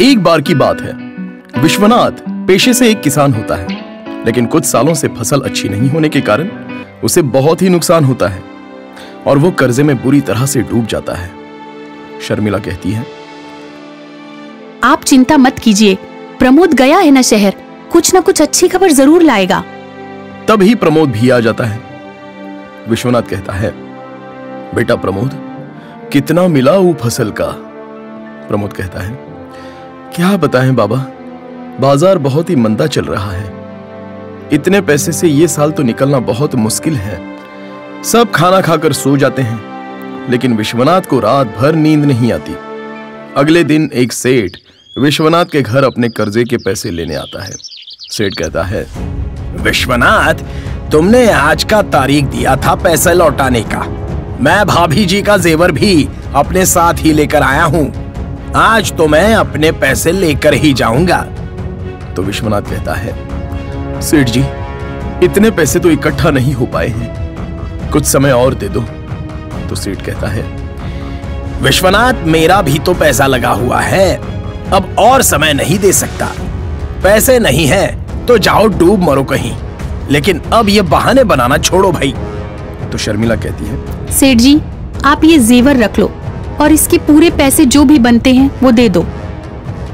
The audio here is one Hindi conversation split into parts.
एक बार की बात है। विश्वनाथ पेशे से एक किसान होता है। लेकिन कुछ सालों से फ़सल अच्छी नहीं होने के कारण उसे बहुत ही नुकसान होता है और वो कर्जे में बुरी तरह से डूब जाता है। शर्मिला कहती है आप चिंता मत कीजिए। प्रमोद गया है ना शहर। कुछ ना कुछ अच्छी खबर ज़रूर लाएगा। तब ही प्रमोद भी आ जाता है। विश्वनाथ कहता है बेटा प्रमोद कितना मिला वो फ़सल का? प्रमोद कहता है क्या बताएँ बाबा? बाज़ार बहुत ही मंदा चल रहा है। इतने पैसे से ये साल तो निकलना बहुत मुश्किल है। सब खाना खाकर सो जाते हैं, लेकिन विश्वनाथ को रात भर नींद नहीं आती। अगले दिन एक सेठ विश्वनाथ के घर अपने कर्जे के पैसे लेने आता है। सेठ कहता है, विश्वनाथ, तुमने आज का तारीख दिया था पैसे लौटाने का। मैं भाभी जी का जेवर भी अपने साथ ही लेकर आया हूँ। आज तो मैं अपने पैसे लेकर ही जाऊँगा। तो विश्वनाथ कहता है, सेठ जी, इतने पैसे तो इकट्ठा नहीं हो पाए हैं। कुछ समय और दे दो। तो सेठ कहता है, विश्वनाथ, मेरा भी तो पैसा लगा हुआ है। अब और समय नहीं दे सकता। पैसे नहीं है तो जाओ डूब मरो कहीं। लेकिन अब ये बहाने बनाना छोड़ो भाई। तो शर्मिला कहती है, सेठ जी, आप ये जेवर रख लो। और इसके पूरे पैसे जो भी बनते हैं वो दे दो।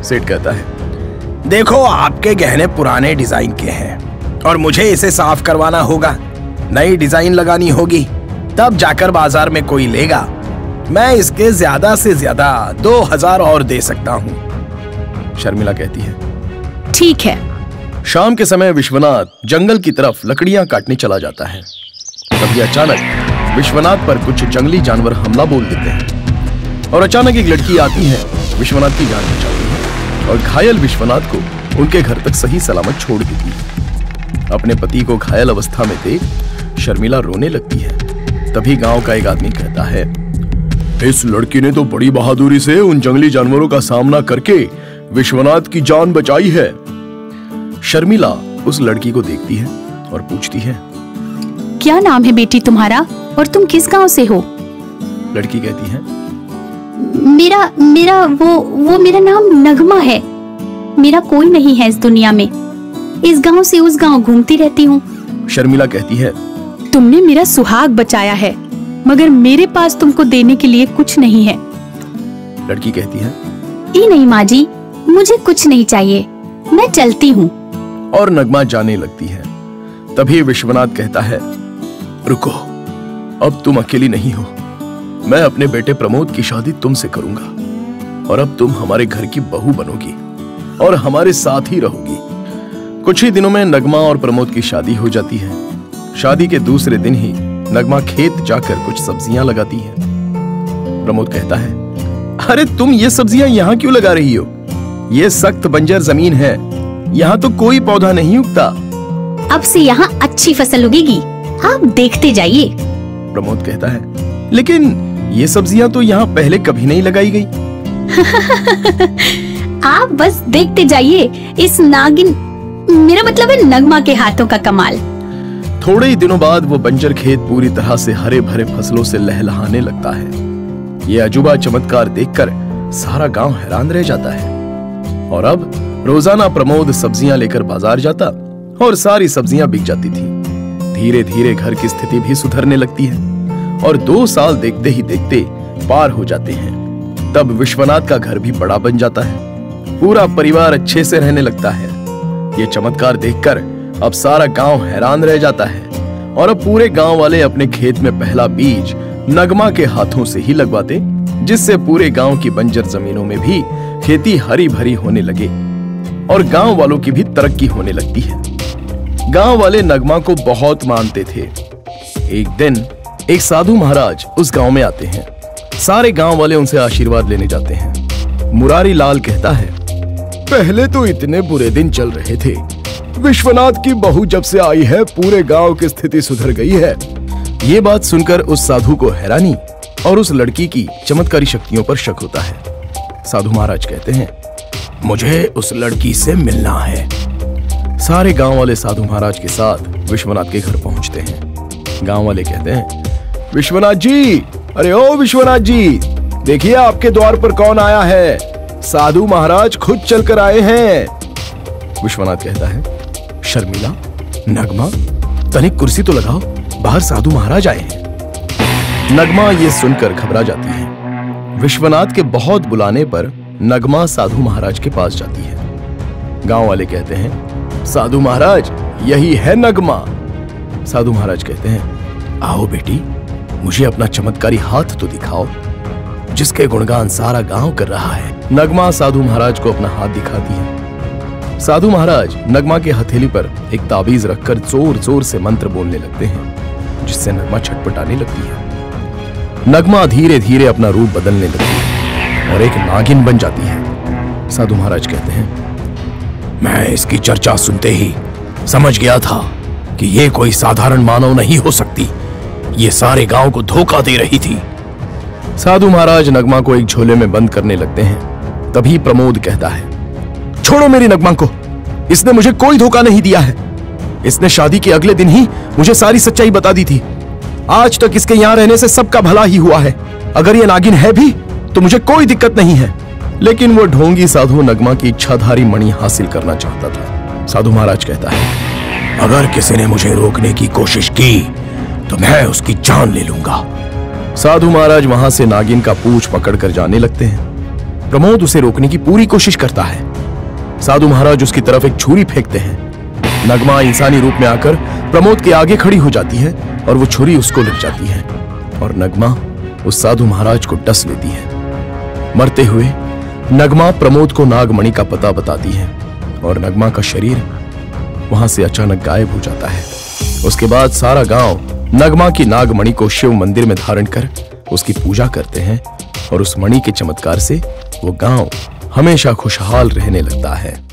सेठ कहता है देखो आपके गहने पुराने डिज़ाइन के हैं और मुझे इसे साफ़ करवाना होगा। नई डिज़ाइन लगानी होगी। तब जाकर बाज़ार में कोई लेगा। मैं इसके ज़्यादा से ज़्यादा दो हज़ार और दे सकता हूँ। शर्मिला कहती है ठीक है। शाम के समय विश्वनाथ जंगल की तरफ़ लकड़ियाँ काटने चला जाता है। तभी अचानक विश्वनाथ पर कुछ जंगली जानवर हमला बोल देते हैं। और अचानक एक लड़की आती है विश्वनाथ की जान बचाती है और घायल विश्वनाथ को उनके घर तक सही सलामत छोड़ देती है। अपने पति को घायल अवस्था में देख शर्मिला रोने लगती है। तभी गाँव का एक आदमी कहता है इस लड़की ने तो बड़ी बहादुरी से उन जंगली जानवरों का सामना करके विश्वनाथ की जान बचाई है। शर्मिला उस लड़की को देखती है और पूछती है क्या नाम है बेटी तुम्हारा और तुम किस गाँव से हो? लड़की कहती है मेरा मेरा वो वो मेरा नाम नगमा है। मेरा कोई नहीं है इस दुनिया में। इस गाँव से उस गाँव घूमती रहती हूँ। शर्मिला कहती है। तुमने मेरा सुहाग बचाया है मगर मेरे पास तुमको देने के लिए कुछ नहीं है। लड़की कहती है। ई नहीं माँ जी मुझे कुछ नहीं चाहिए। मैं चलती हूँ। और नगमा जाने लगती है। तभी विश्वनाथ कहता है रुको अब तुम अकेली नहीं हो। मैं अपने बेटे प्रमोद की शादी तुमसे करूँगा। और अब तुम हमारे घर की बहू बनोगी और हमारे साथ ही रहोगी। कुछ ही दिनों में नगमा और प्रमोद की शादी हो जाती है। शादी के दूसरे दिन ही नगमा खेत जाकर कुछ सब्ज़ियाँ लगाती है। प्रमोद कहता है अरे तुम ये सब्ज़ियाँ यहाँ क्यों लगा रही हो? ये सख्त बंजर ज़मीन है। यहाँ तो कोई पौधा नहीं उगता। अब से यहाँ अच्छी फ़सल उगेगी। आप देखते जाइए। प्रमोद कहता है लेकिन ये सब्ज़ियाँ तो यहाँ पहले कभी नहीं लगाई गई। आप बस देखते जाइए इस नागिन मेरा मतलब है नगमा के हाथों का कमाल। थोड़े ही दिनों बाद वो बंजर खेत पूरी तरह से हरे भरे फ़सलों से लहलहाने लगता है। ये अजूबा चमत्कार देखकर सारा गाँव हैरान रह जाता है। और अब रोज़ाना प्रमोद सब्ज़ियाँ लेकर बाज़ार जाता और सारी सब्ज़ियाँ बिक जाती थी। धीरे धीरे घर की स्थिति भी सुधरने लगती है। और दो साल देखते ही देखते पार हो जाते हैं। तब विश्वनाथ का घर भी बड़ा बन जाता है। पूरा परिवार अच्छे से रहने लगता है। ये चमत्कार देखकर अब सारा गाँव हैरान रह जाता है और अब पूरे गाँव वाले अपने खेत में पहला बीज नगमा के हाथों से ही लगवाते, जिससे पूरे गाँव की बंजर जमीनों में भी खेती हरी भरी होने लगे और गाँव वालों की भी तरक्की होने लगती है। गाँव वाले नगमा को बहुत मानते थे। एक दिन एक साधु महाराज उस गाँव में आते हैं। सारे गाँव वाले उनसे आशीर्वाद लेने जाते हैं। मुरारी लाल कहता है, पहले तो इतने बुरे दिन चल रहे थे। विश्वनाथ की बहू जब से आई है, पूरे गाँव की स्थिति सुधर गई है। ये बात सुनकर उस साधु को हैरानी और उस लड़की की चमत्कारी शक्तियों पर शक होता है। साधु महाराज कहते हैं, मुझे उस लड़की से मिलना है। सारे गाँव वाले साधु महाराज के साथ विश्वनाथ के घर पहुँचते हैं। गाँव वाले कहते हैं विश्वनाथ जी, अरे ओ विश्वनाथ जी, देखिए आपके द्वार पर कौन आया है? साधु महाराज खुद चलकर आए हैं। विश्वनाथ कहता है, शर्मिला, नगमा, तनिक कुर्सी तो लगाओ, बाहर साधु महाराज आए हैं। नगमा ये सुनकर घबरा जाती है। विश्वनाथ के बहुत बुलाने पर नगमा साधु महाराज के पास जाती है। गाँव वाले कहते हैं, साधु महाराज, यही है नगमा। साधु महाराज कहते हैं, आओ बेटी मुझे अपना चमत्कारी हाथ तो दिखाओ, जिसके गुणगान सारा गाँव कर रहा है। नगमा साधु महाराज को अपना हाथ दिखाती है। साधु महाराज, नगमा के हथेली पर एक ताबीज रखकर ज़ोर ज़ोर से मंत्र बोलने लगते हैं, जिससे नगमा छटपटाने लगती है। नगमा धीरे धीरे अपना रूप बदलने लगती है और एक नागिन बन जाती है। साधु महाराज कहते हैं, मैं इसकी चर्चा सुनते ही समझ गया था कि ये कोई साधारण मानव नहीं हो सकती। ये सारे गाँव को धोखा दे रही थी। साधु महाराज नगमा को एक झोले में बंद करने लगते हैं, तभी प्रमोद कहता है, छोड़ो मेरी नगमा को, इसने मुझे कोई धोखा नहीं दिया है। इसने शादी के अगले दिन ही मुझे सारी सच्चाई बता दी थी। आज तक इसके यहाँ रहने से सबका भला ही हुआ है। अगर ये नागिन है भी तो मुझे कोई दिक्कत नहीं है। लेकिन वो ढोंगी साधु नगमा की इच्छाधारी मणि हासिल करना चाहता था। साधु महाराज कहता है, अगर किसी ने मुझे रोकने की कोशिश की तो मैं उसकी जान ले लूँगा। साधु महाराज वहाँ से नागिन का पूछ पकड़कर जाने लगते हैं। प्रमोद उसे रोकने की पूरी कोशिश करता है। साधु महाराज उसकी तरफ़ एक छुरी फेंकते हैं। नगमा इंसानी रूप में आकर प्रमोद के आगे खड़ी हो जाती है और वो छुरी उसको लग जाती है और नगमा उस साधु महाराज को डस लेती है। मरते हुए नगमा प्रमोद को नागमणि का पता बताती है और नगमा का शरीर वहाँ से अचानक गायब हो जाता है। उसके बाद सारा गाँव नगमा की नागमणि को शिव मंदिर में धारण कर उसकी पूजा करते हैं और उस मणि के चमत्कार से वो गाँव हमेशा खुशहाल रहने लगता है।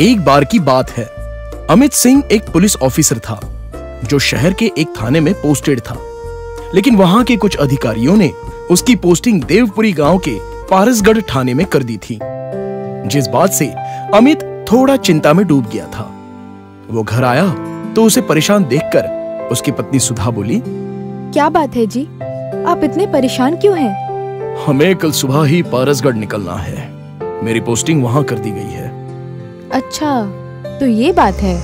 एक बार की बात है। अमित सिंह एक पुलिस ऑफिसर था, जो शहर के एक थाने में पोस्टेड था। लेकिन वहाँ के कुछ अधिकारियों ने उसकी पोस्टिंग देवपुरी गाँव के पारसगढ़ थाने में कर दी थी। जिस बात से अमित थोड़ा चिंता में डूब गया था वो घर आया तो उसे परेशान देखकर उसकी पत्नी सुधा बोली क्या बात है जी आप इतने परेशान क्यों हैं? हमें कल सुबह ही पारसगढ़ निकलना है मेरी पोस्टिंग वहाँ कर दी गई है अच्छा तो ये बात है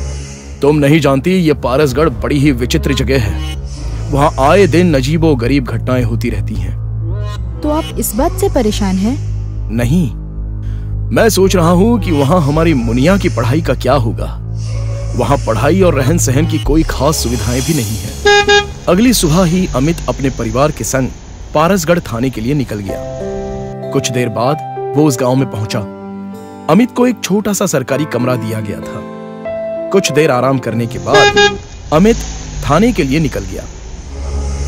तुम नहीं जानती ये पारसगढ़ बड़ी ही विचित्र जगह है वहाँ आए दिन नजीबो गरीब घटनाएँ होती रहती हैं। तो आप इस बात से परेशान हैं? नहीं मैं सोच रहा हूँ कि वहाँ हमारी मुनिया की पढ़ाई का क्या होगा। वहाँ पढ़ाई और रहन सहन की कोई खास सुविधाएँ भी नहीं है। अगली सुबह ही अमित अपने परिवार के संग पारसगढ़ थाने के लिए निकल गया। कुछ देर बाद वो उस गाँव में पहुँचा। अमित को एक छोटा सा सरकारी कमरा दिया गया था। कुछ देर आराम करने के बाद अमित थाने के लिए निकल गया।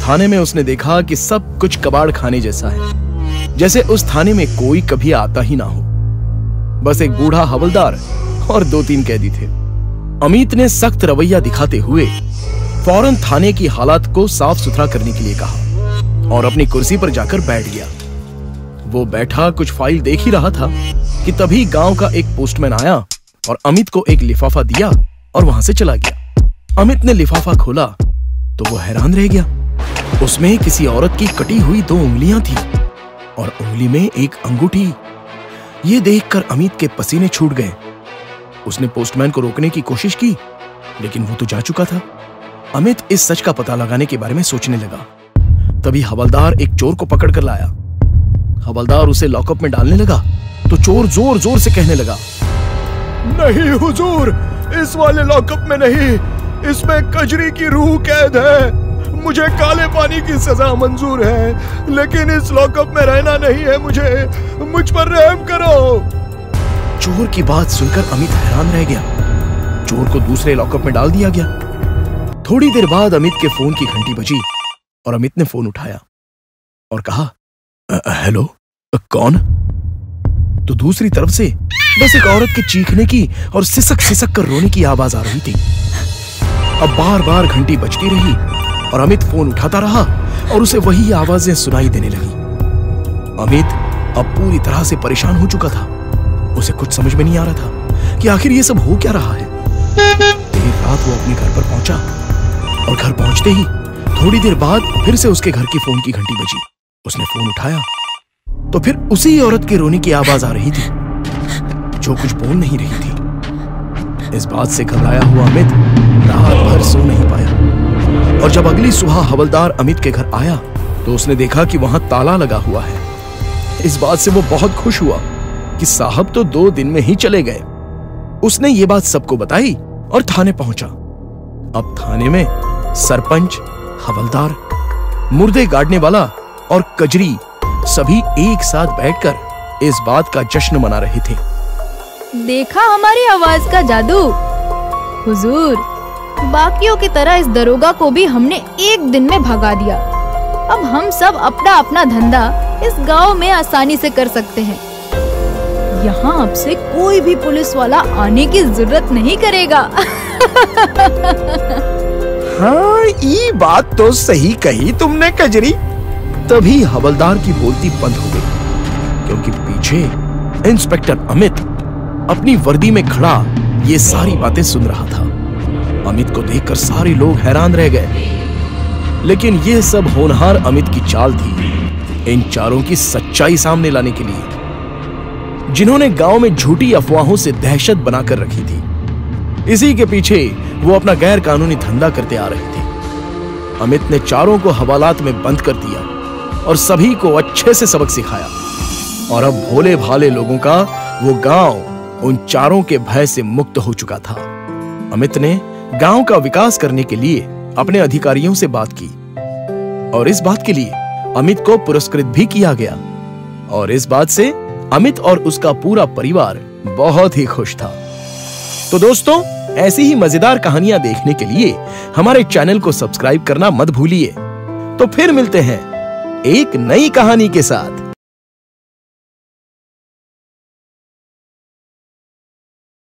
थाने में उसने देखा कि सब कुछ कबाड़ खाने जैसा है, जैसे उस थाने में कोई कभी आता ही ना हो। बस एक बूढ़ा हवलदार और दो तीन कैदी थे। अमित ने सख्त रवैया दिखाते हुए फ़ौरन थाने की हालात को साफ़ सुथरा करने के लिए कहा और अपनी कुर्सी पर जाकर बैठ गया। वो बैठा, कुछ फ़ाइल देख ही रहा था कि तभी गाँव का एक पोस्टमैन आया और अमित को एक लिफाफा दिया और वहाँ से चला गया। अमित ने लिफाफा खोला तो वो हैरान रह गया। उसमें किसी औरत की कटी हुई दो उंगलियाँ थी और उंगली में एक अंगूठी ये देखकर अमित के पसीने छूट गए। उसने पोस्टमैन को रोकने की कोशिश की, लेकिन वो तो जा चुका था। अमित इस सच का पता लगाने के बारे में सोचने लगा। तभी हवलदार एक चोर को पकड़ कर लाया। हवलदार उसे लॉकअप में डालने लगा तो चोर ज़ोर ज़ोर से कहने लगा, नहीं हुजूर, इस वाले लॉकअप में नहीं, इसमें कजरी की रूह कैद है। मुझे काले पानी की सजा मंजूर है, लेकिन इस लॉकअप में रहना नहीं है मुझे। मुझ पर रहम करो। चोर की बात सुनकर अमित हैरान रह गया। चोर को दूसरे लॉकअप में डाल दिया गया। थोड़ी देर बाद अमित के फ़ोन की घंटी बजी और अमित ने फ़ोन उठाया और कहा हेलो कौन? तो दूसरी तरफ़ से बस एक औरत के चीखने की और सिसक सिसक कर रोने की आवाज़ आ रही थी। अब बार बार घंटी बजती रही और अमित फ़ोन उठाता रहा और उसे वही आवाज़ें सुनाई देने लगी। अमित अब पूरी तरह से परेशान हो चुका था। उसे कुछ समझ में नहीं आ रहा था कि आखिर ये सब हो क्या रहा है। देर रात वो अपने घर पर पहुँचा और घर पहुँचते ही थोड़ी देर बाद फिर से उसके घर की फ़ोन की घंटी बजी। उसने फ़ोन उठाया तो फिर उसी औरत के रोने की आवाज़ आ रही थी, जो कुछ बोल नहीं रही थी। इस बात से घबराया हुआ अमित रात भर सो नहीं पाया। और जब अगली सुबह हवलदार अमित के घर आया तो उसने देखा कि वहाँ ताला लगा हुआ है। इस बात से वो बहुत खुश हुआ कि साहब तो दो दिन में ही चले गए। उसने ये बात सबको बताई और थाने पहुँचा। अब थाने में सरपंच, हवलदार, मुर्दे गाड़ने वाला और कजरी सभी एक साथ बैठकर इस बात का जश्न मना रहे थे। देखा हमारी आवाज़ का जादू? हुजूर बाकियों की तरह इस दरोगा को भी हमने एक दिन में भगा दिया। अब हम सब अपना अपना धंधा इस गाँव में आसानी से कर सकते हैं। यहाँ अब से कोई भी पुलिस वाला आने की ज़रूरत नहीं करेगा। हाँ ये बात तो सही कही तुमने, कजरी। तभी हवलदार की बोलती बंद हो गई, क्योंकि पीछे इंस्पेक्टर अमित अपनी वर्दी में खड़ा ये सारी बातें सुन रहा था। अमित को देखकर सारे लोग हैरान रह गए। लेकिन ये सब होनहार अमित की चाल थी इन चारों की सच्चाई सामने लाने के लिए, जिन्होंने गाँव में झूठी अफवाहों से दहशत बनाकर रखी थी। इसी के पीछे वो अपना गैर कानूनी धंधा करते आ रहे थे। अमित ने चारों को हवालात में बंद कर दिया और सभी को अच्छे से सबक सिखाया। और अब भोले भाले लोगों का वो गाँव उन चारों के भय से मुक्त हो चुका था। अमित ने गाँव का विकास करने के लिए अपने अधिकारियों से बात की। और इस बात के लिए अमित को पुरस्कृत भी किया गया। और इस बात से अमित और उसका पूरा परिवार बहुत ही खुश था। तो दोस्तों, ऐसी ही मज़ेदार कहानियाँ देखने के लिए हमारे चैनल को सब्सक्राइब करना मत भूलिए। तो फिर मिलते हैं एक नई कहानी के साथ।